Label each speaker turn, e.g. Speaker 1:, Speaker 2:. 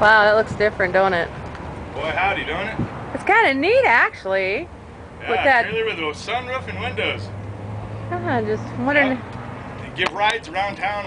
Speaker 1: Wow, that looks different, don't it?
Speaker 2: Boy, howdy, don't it?
Speaker 1: It's kind of neat, actually.
Speaker 2: Yeah,
Speaker 1: With that-
Speaker 2: trailer with those sunroof and windows.
Speaker 1: Ah, just wondering.
Speaker 2: Yeah. Give rides around town